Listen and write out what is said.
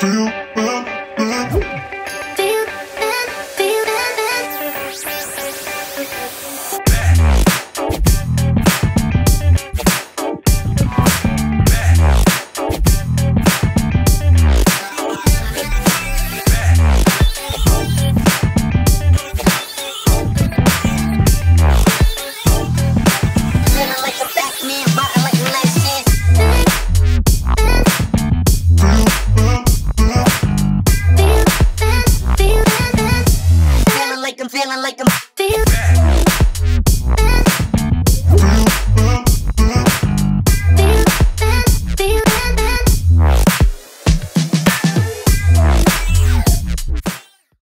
feel feeling like I'm.